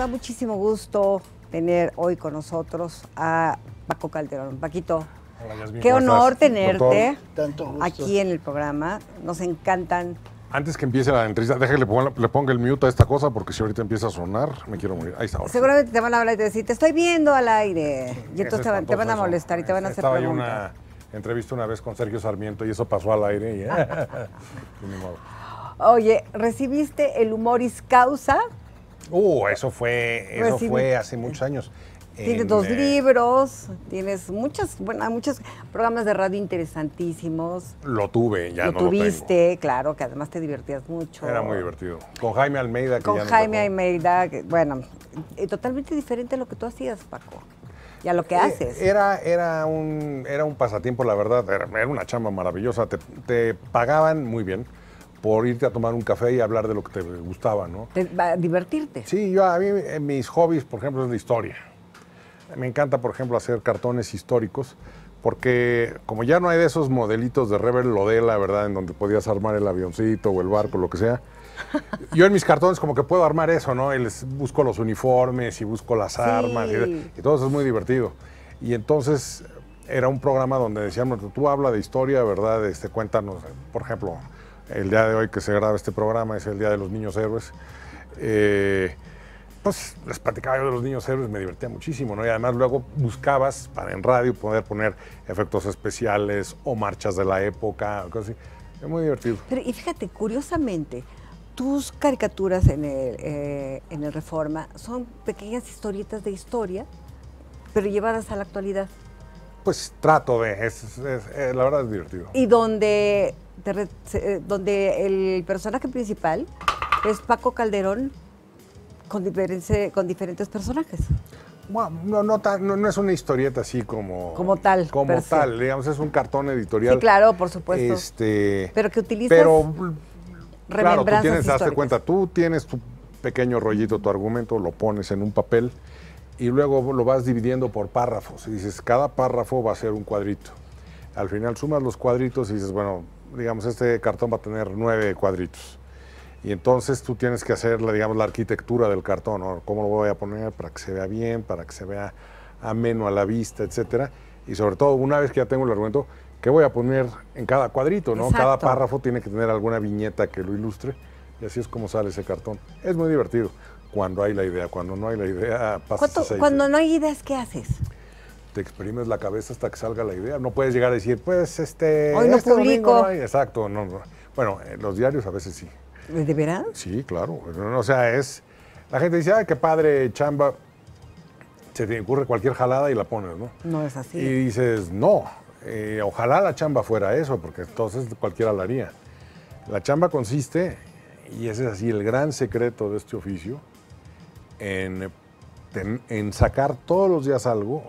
da muchísimo gusto tener hoy con nosotros a Paco Calderón. Paquito, Hola, qué ¿cómo honor estás? tenerte Tanto gusto. aquí en el programa. Nos encantan. Antes que empiece la entrevista, déjale le ponga, le ponga el mute a esta cosa porque si ahorita empieza a sonar, me quiero morir. Ahí está. ahora. Seguramente te van a hablar y te decir, te estoy viendo al aire. Y Es entonces te van, te van a molestar y te van a hacer Estaba yo preguntas. una entrevista una vez con Sergio Sarmiento y eso pasó al aire. Y, y ni modo. Oye, ¿recibiste el humoris causa? Uh, eso fue, eso fue hace muchos años. Tienes En, dos eh, libros, tienes muchas, bueno, muchos programas de radio interesantísimos. Lo tuve, ya lo no tuviste, claro, que además te divertías mucho. lo tengo. Era muy divertido. Con Jaime Almeida. Que Con ya Jaime. Almeida, que, bueno, eh, totalmente diferente a lo que tú hacías, Paco, y a lo que Eh, haces. Era, era, un, era un pasatiempo, la verdad. Era, era una chamba maravillosa. Te, te pagaban muy bien por irte a tomar un café y hablar de lo que te gustaba, ¿no? Te- va a divertirte. Sí, yo a mí mis hobbies, por ejemplo, es la historia. Me encanta, por ejemplo, hacer cartones históricos, porque como ya no hay de esos modelitos de Rebel Lodela, ¿verdad? En donde podías armar el avioncito o el barco, lo que sea. Yo en mis cartones como que puedo armar eso, ¿no? Y les busco los uniformes y busco las Sí. armas y, y todo eso es muy divertido. Y entonces era un programa donde decíamos, tú habla de historia, ¿verdad? Este, cuéntanos, por ejemplo, el día de hoy que se graba este programa es el Día de los Niños Héroes. Eh, pues les platicaba yo de los niños héroes, me divertía muchísimo, ¿no? Y además luego buscabas para en radio poder poner efectos especiales o marchas de la época, cosas así. Es muy divertido. Pero, y fíjate, curiosamente, tus caricaturas en el, eh, en el Reforma son pequeñas historietas de historia, pero llevadas a la actualidad. Pues trato de, es, es- la verdad es divertido. Y donde, te eh, donde el personaje principal es Paco Calderón con, diferente- con diferentes personajes. Bueno, no, no, no, no es una historieta así como... Como tal, Como tal, digamos, es un cartón editorial. Sí, claro, por supuesto. Este, pero que utilizas pero claro, tú tienes, hazte cuenta, tú tienes tu pequeño rollito, tu argumento, lo pones en un papel y luego lo vas dividiendo por párrafos. Y dices, cada párrafo va a ser un cuadrito. Al final sumas los cuadritos y dices, bueno, digamos, este cartón va a tener nueve cuadritos. Y entonces tú tienes que hacer, digamos, la arquitectura del cartón, ¿no? ¿Cómo lo voy a poner para que se vea bien, para que se vea ameno a la vista, etcétera? Y sobre todo, una vez que ya tengo el argumento, ¿qué voy a poner en cada cuadrito, no? Cada párrafo tiene que tener alguna viñeta que lo ilustre y así es como sale ese cartón. Es muy divertido cuando hay la idea, cuando no hay la idea, pasas ¿Cuánto- aceite. Cuando no hay ideas, ¿qué haces? Te exprimes la cabeza hasta que salga la idea. No puedes llegar a decir, pues, este... Hoy no este publico. no hay. Exacto, no, no. Bueno, en los diarios a veces sí. ¿De veras? Sí, claro. O sea, es. La gente dice, ay, qué padre chamba. Se te ocurre cualquier jalada y la pones, ¿no? No es así. Y dices, no, eh, ojalá la chamba fuera eso, porque entonces cualquiera la haría. La chamba consiste, y ese es así el gran secreto de este oficio, en, ten- en sacar todos los días algo,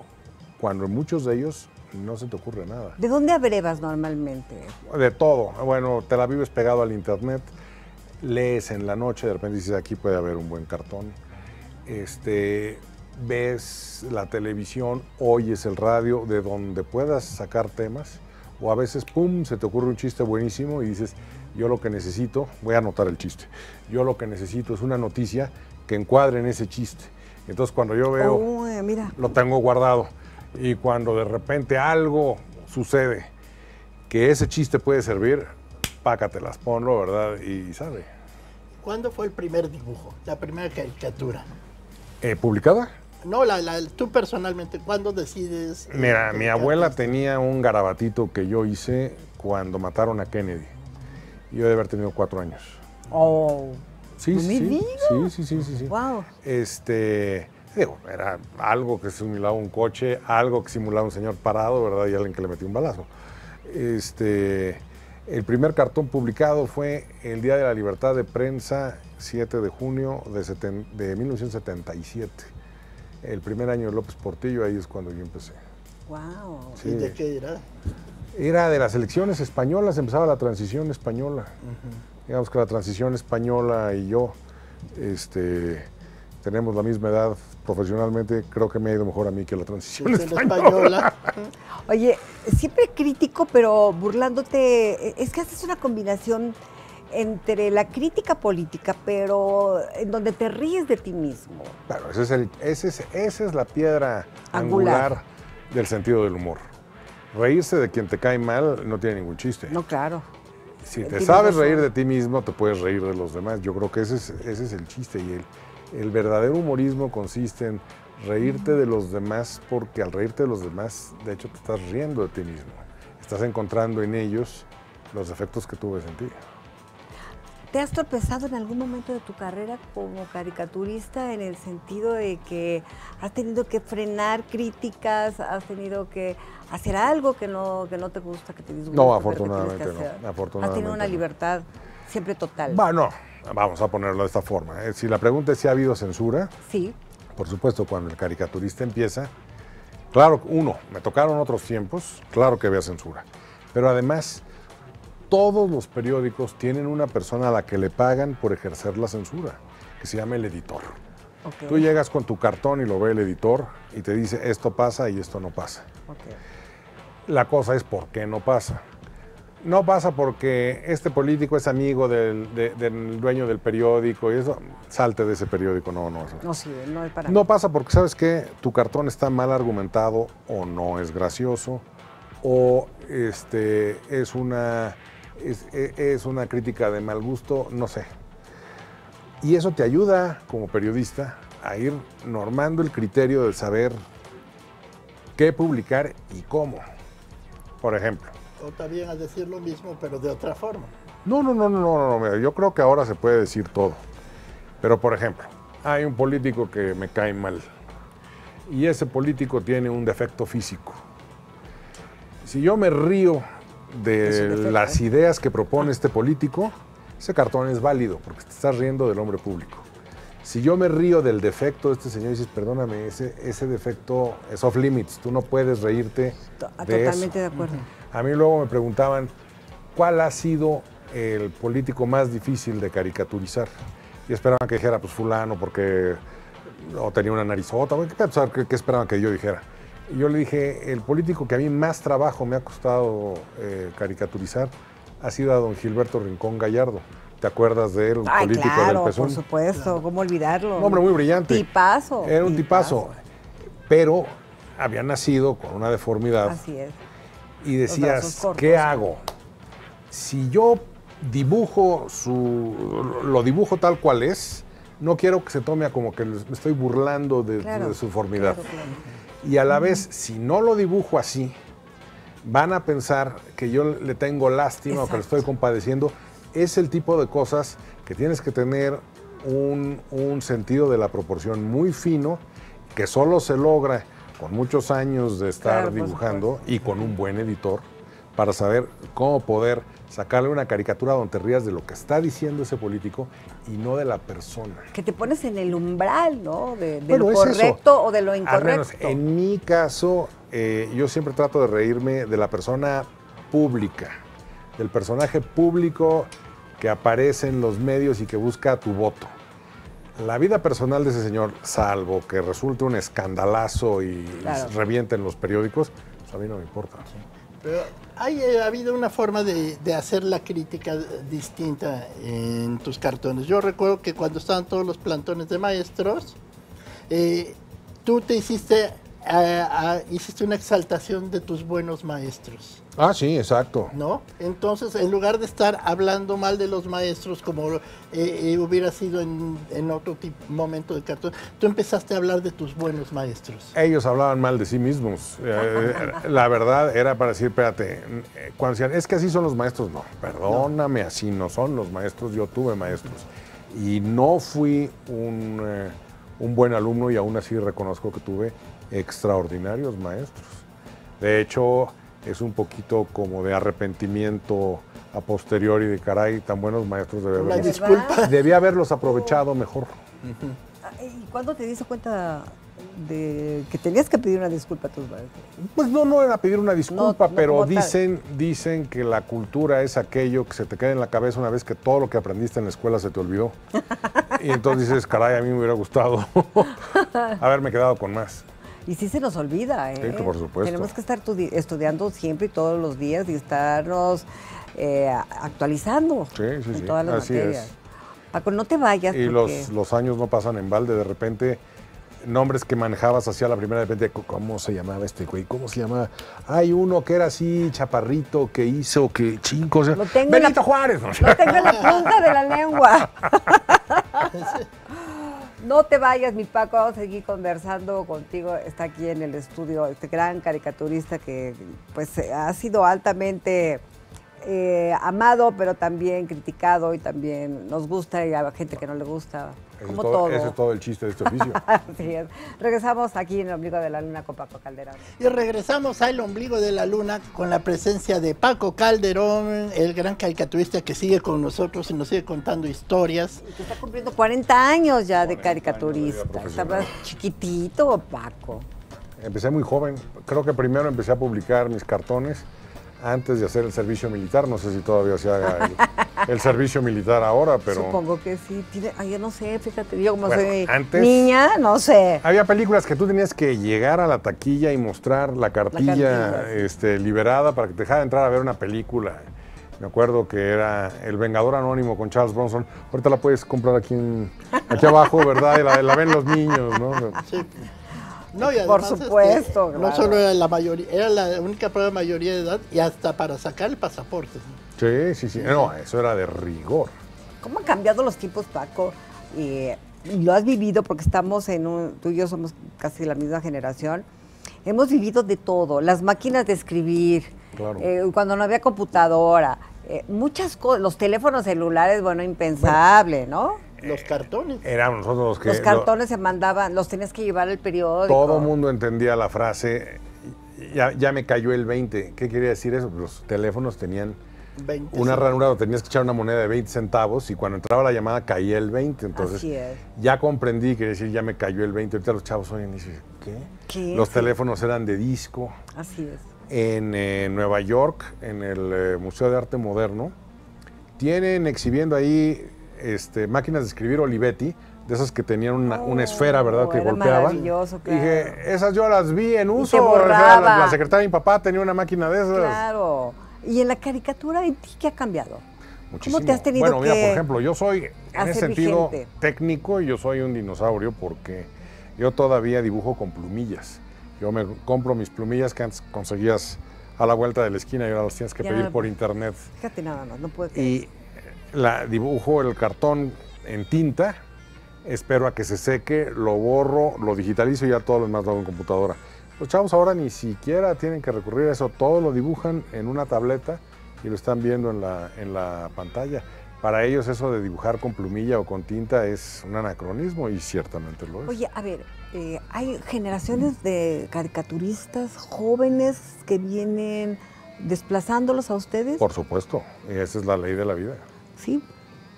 cuando en muchos de ellos no se te ocurre nada. ¿De dónde abrevas normalmente? De todo. Bueno, te la vives pegado al internet, lees en la noche, de repente dices, aquí puede haber un buen cartón. Este, ves la televisión, oyes el radio, de donde puedas sacar temas, o a veces, pum, se te ocurre un chiste buenísimo y dices, yo lo que necesito, voy a anotar el chiste, yo lo que necesito es una noticia que encuadre en ese chiste. Entonces cuando yo veo Uy, mira. lo tengo guardado. Y cuando de repente algo sucede que ese chiste puede servir, pácatelas, ponlo, ¿verdad? Y sale. ¿Cuándo fue el primer dibujo? La primera caricatura. Eh, ¿Publicada? No, la, la- tú personalmente, ¿cuándo decides? eh, Mira, mi abuela tenía un garabatito que yo hice cuando mataron a Kennedy. Yo de haber tenido cuatro años. Oh. Sí, ¿No sí, me sí, digas? sí, sí, sí, sí, sí. Wow. Este, digo, era algo que simulaba un coche, algo que simulaba un señor parado, ¿verdad? Y alguien que le metió un balazo. Este, el primer cartón publicado fue el Día de la Libertad de Prensa, 7 de junio de, seten- de 1977. El primer año de López Portillo, ahí es cuando yo empecé. Wow. ¿Y Sí. de qué era? Era de las elecciones españolas, empezaba la transición española. Digamos que la transición española y yo este, tenemos la misma edad profesionalmente. Creo que me ha ido mejor a mí que la transición española. española. Oye, siempre crítico, pero burlándote. Es que haces una combinación entre la crítica política, pero en donde te ríes de ti mismo. Claro, ese es el, ese es- esa es la piedra Angular. angular. del sentido del humor. Reírse de quien te cae mal no tiene ningún chiste. No, claro. Si te Tienes sabes reír de ti mismo, te puedes reír de los demás. Yo creo que ese es, ese es el chiste. Y el, el verdadero humorismo consiste en reírte de los demás porque al reírte de los demás, de hecho, te estás riendo de ti mismo. Estás encontrando en ellos los defectos que tú ves en ti. ¿Te has tropezado en algún momento de tu carrera como caricaturista en el sentido de que has tenido que frenar críticas, has tenido que hacer algo que no, que no te gusta, que te disgusta? No, que afortunadamente que no, afortunadamente Has tenido una no. libertad siempre total. Bueno, vamos a ponerlo de esta forma. Eh, Si la pregunta es si ha habido censura, Sí, Por supuesto, cuando el caricaturista empieza, claro, uno, me tocaron otros tiempos, claro que había censura. Pero además, todos los periódicos tienen una persona a la que le pagan por ejercer la censura, que se llama el editor. Tú llegas con tu cartón y lo ve el editor y te dice esto pasa y esto no pasa. La cosa es por qué no pasa. No pasa porque este político es amigo del, de- del dueño del periódico y eso, salte de ese periódico, no, no. No sirve, no es para No mí. pasa porque sabes que tu cartón está mal argumentado o no es gracioso o este, es, una, es, e- es una crítica de mal gusto, no sé. Y eso te ayuda como periodista a ir normando el criterio de saber qué publicar y cómo. Por ejemplo. O también a decir lo mismo, pero de otra forma. No, no, no, no, no, no, yo creo que ahora se puede decir todo. Pero, por ejemplo, hay un político que me cae mal y ese político tiene un defecto físico. Si yo me río de las ideas que propone este político, ese cartón es válido porque te estás riendo del hombre público. Si yo me río del defecto de este señor y dices, perdóname, ese, ese defecto es off limits, tú no puedes reírte de eso. Totalmente de acuerdo. A mí luego me preguntaban cuál ha sido el político más difícil de caricaturizar. Y esperaban que dijera, pues fulano, porque tenía una narizota, o ¿qué, saber qué- qué esperaban que yo dijera? Yo le dije, el político que a mí más trabajo me ha costado eh, caricaturizar ha sido a don Gilberto Rincón Gallardo. ¿Te acuerdas de él, un Ay, político claro, del por PSUN? supuesto, ¿cómo olvidarlo? Un hombre muy brillante. Tipazo. Era un tipazo. Pero había nacido con una deformidad Así es. y decías, cortos. ¿qué hago? Si yo dibujo su, lo dibujo tal cual es, no quiero que se tome a como que me estoy burlando de, Claro, de su formidad. claro, claro. Y a la vez, si no lo dibujo así, van a pensar que yo le tengo lástima o que le estoy compadeciendo. Es el tipo de cosas que tienes que tener un, un sentido de la proporción muy fino, que solo se logra con muchos años de estar Claro, dibujando y con un buen editor para saber cómo poder sacarle una caricatura donde te rías de lo que está diciendo ese político y no de la persona. Que te pones en el umbral, ¿no? De, de Bueno, lo es correcto o de lo Al incorrecto. menos en mi caso, eh, yo siempre trato de reírme de la persona pública, del personaje público que aparece en los medios y que busca tu voto. La vida personal de ese señor, salvo que resulte un escandalazo y Claro. reviente en los periódicos, pues a mí no me importa. Pero hay eh, ha habido una forma de, de hacer la crítica distinta en tus cartones. Yo recuerdo que cuando estaban todos los plantones de maestros, eh, tú te hiciste, hiciste una exaltación de tus buenos maestros. Ah, sí, exacto. ¿no? Entonces, en lugar de estar hablando mal de los maestros como eh, eh, hubiera sido en, en otro tipo, momento de cartón, tú empezaste a hablar de tus buenos maestros. Ellos hablaban mal de sí mismos. Eh, la verdad era para decir, espérate, cuando decían, es que así son los maestros, no, perdóname, así no son los maestros, yo tuve maestros. Y no fui un, un buen alumno y aún así reconozco que tuve extraordinarios maestros. De hecho, es un poquito como de arrepentimiento a posteriori de caray, tan buenos maestros debía Una haberlos, disculpa. debía haberlos aprovechado mejor. Ah, ¿Y cuándo te diste cuenta de que tenías que pedir una disculpa a tus maestros? Pues no, no era pedir una disculpa, no pero tal. dicen, dicen que la cultura es aquello que se te queda en la cabeza una vez que todo lo que aprendiste en la escuela se te olvidó. y entonces dices, caray, a mí me hubiera gustado haberme quedado con más. Y sí se nos olvida, ¿eh? Sí, por supuesto. Tenemos que estar tudi- estudiando siempre y todos los días y estarnos eh, actualizando Sí, sí, en sí, todas las así materias. es. Paco, no te vayas. Y porque- los, los años no pasan en balde, de repente nombres que manejabas hacia la primera, de repente, ¿cómo se llamaba este güey? ¿Cómo se llamaba? Hay uno que era así, chaparrito, que hizo, que chingo, o sea, la- Benito Juárez. ¿no? Lo tengo en la punta de la lengua. No te vayas, mi Paco, vamos a seguir conversando contigo. Está aquí en el estudio este gran caricaturista que pues ha sido altamente eh, amado, pero también criticado y también nos gusta y a gente que no le gusta, Ese es como todo- todo. Ese es todo el chiste de este oficio. Así es. Regresamos aquí en el ombligo de la luna con Paco Calderón. Y regresamos al ombligo de la luna con la presencia de Paco Calderón, el gran caricaturista que sigue con nosotros y nos sigue contando historias. Que está cumpliendo 40 años ya de 40 años de caricaturista. profesional. Estaba chiquitito, Paco. Empecé muy joven. Creo que primero empecé a publicar mis cartones antes de hacer el servicio militar. No sé si todavía se haga el, el servicio militar ahora, pero... Supongo que sí. Tiene, ay, yo no sé, fíjate, yo como Bueno, soy antes- niña, no sé. Había películas que tú tenías que llegar a la taquilla y mostrar la cartilla, este, liberada para que te dejara entrar a ver una película. Me acuerdo que era El Vengador Anónimo con Charles Bronson. Ahorita la puedes comprar aquí, en- aquí abajo, ¿verdad? Y la, la ven los niños, ¿no? Sí. No, y Por además, este, supuesto, No solo era la mayoría, era la única prueba de mayoría de edad y hasta para sacar el pasaporte. Sí, sí, sí. No, eso era de rigor. ¿Cómo han cambiado los tiempos, Paco? Y lo has vivido porque estamos en un, tú y yo somos casi la misma generación. Hemos vivido de todo, las máquinas de escribir, Claro. eh, cuando no había computadora, eh, muchas cosas, los teléfonos celulares, bueno, impensable, ¿no? Los cartones. Éramos nosotros los que... los cartones se mandaban, los tenías que llevar al periódico. Todo el mundo entendía la frase, ya, ya me cayó el 20. ¿Qué quería decir eso? Los teléfonos tenían 20 una sí. ranura, tenías que echar una moneda de 20 centavos y cuando entraba la llamada caía el 20. Entonces Así es. ya comprendí que decir ya me cayó el 20. Ahorita los chavos oyen y dicen, ¿qué? ¿Qué? Los Sí. teléfonos eran de disco. Así es. En eh, Nueva York, en el eh, Museo de Arte Moderno, tienen exhibiendo ahí este, máquinas de escribir Olivetti, de esas que tenían una, una esfera, ¿verdad? Oh, Que golpeaban. maravilloso, claro. Dije, esas yo las vi en uso. o sea, la, la secretaria de mi papá tenía una máquina de esas. Claro. Y en la caricatura, ¿en ti qué ha cambiado? Muchísimo. ¿Cómo te has tenido bueno, mira, que por ejemplo, yo soy, en ese sentido vigente? técnico, yo soy un dinosaurio porque yo todavía dibujo con plumillas. Yo me compro mis plumillas que antes conseguías a la vuelta de la esquina y ahora las tienes que Ya. pedir por internet. Fíjate nada más, no puedo creer. Y la dibujo el cartón en tinta, espero a que se seque, lo borro, lo digitalizo y ya todo lo demás lo hago en computadora. Los chavos ahora ni siquiera tienen que recurrir a eso, todo lo dibujan en una tableta y lo están viendo en la, en la pantalla. Para ellos eso de dibujar con plumilla o con tinta es un anacronismo y ciertamente lo es. Oye, a ver, eh, hay generaciones de caricaturistas jóvenes que vienen desplazándolos a ustedes. Por supuesto, esa es la ley de la vida. Sí.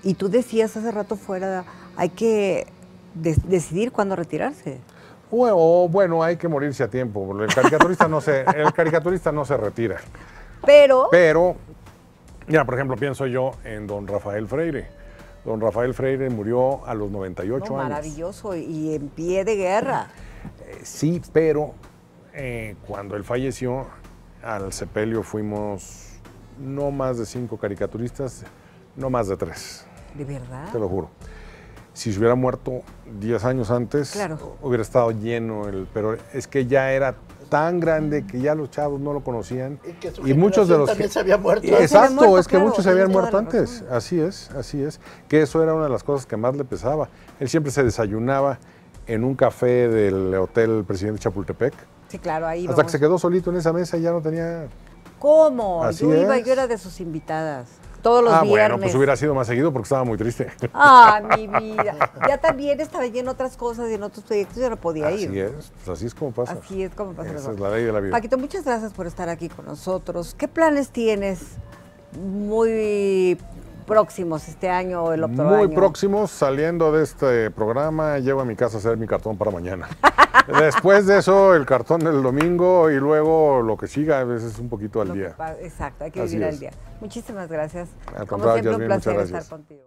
Y tú decías hace rato fuera, hay que de- decidir cuándo retirarse. O, o, bueno, hay que morirse a tiempo. El caricaturista no se, el caricaturista no se retira. Pero, Pero, mira, por ejemplo, pienso yo en don Rafael Freire. Don Rafael Freire murió a los 98 no, años. maravilloso y en pie de guerra. Eh, sí, pero eh, cuando él falleció, al sepelio fuimos no más de cinco caricaturistas, no más de tres, ¿De verdad? te lo juro. Si se hubiera muerto 10 años antes, Claro. hubiera estado lleno, el, pero es que ya era tan grande que ya los chavos no lo conocían. Y que su y muchos de los también que- se había muerto. Exacto, muerto, es que claro, muchos se habían muerto antes. Así es, así es. Que eso era una de las cosas que más le pesaba. Él siempre se desayunaba en un café del hotel Presidente Chapultepec. Sí, claro, ahí Hasta vamos. que se quedó solito en esa mesa y ya no tenía. ¿Cómo? Así yo iba, es. yo era de sus invitadas. Todos los ah, viernes. bueno, pues hubiera sido más seguido porque estaba muy triste. Ah, mi vida. Ya también estaba lleno de otras cosas y en otros proyectos yo no podía así ir. es, pues así es como pasa. Así es como pasa. Esa es la ley de la vida. Paquito, muchas gracias por estar aquí con nosotros. ¿Qué planes tienes muy próximos este año o el otro Muy año? próximos, saliendo de este programa, llevo a mi casa a hacer mi cartón para mañana. Después de eso, el cartón del domingo y luego lo que siga, a veces un poquito al Lo día. Exacto, hay que Así vivir al día. Muchísimas gracias. Al Como siempre, un placer estar contigo.